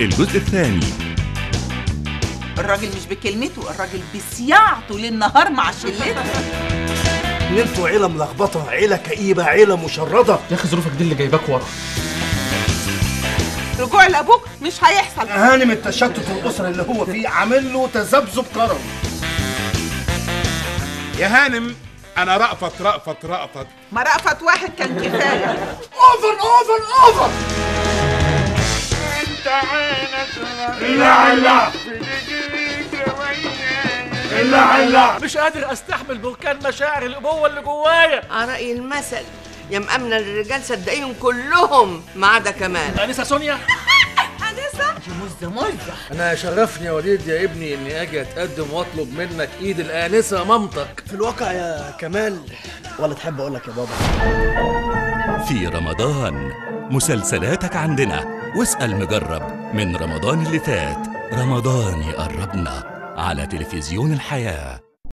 الجزء الثاني. الراجل مش بكلمته الراجل بصياعته للنهار مع شلته. أنتوا عيلة ملخبطة عيلة كئيبة عيلة مشردة. يا أخي ظروفك دي اللي جايباك ورا. رجوع لأبوك مش هيحصل. هانم التشتت الاسري اللي هو فيه عامل له تذبذب كرم. يا هانم أنا رأفت رأفت رأفت. ما رأفت واحد كان كفاية. over over over إلا علا إلا علا مش قادر أستحمل بركان مشاعر الأبوة اللي جوايا. على رأي المثل. يا مأمنة الرجال صدقيهم كلهم ما عدا كمال. أنسة سونيا. مزة مزة أنا شرفني يا وليد يا ابني إني أجي أتقدم وأطلب منك إيد الآنسة مامتك. في الواقع يا كمال ولا تحب أقول لك يا بابا؟ في رمضان مسلسلاتك عندنا. واسأل مجرب من رمضان اللي فات. رمضان يقربنا. على تلفزيون الحياة.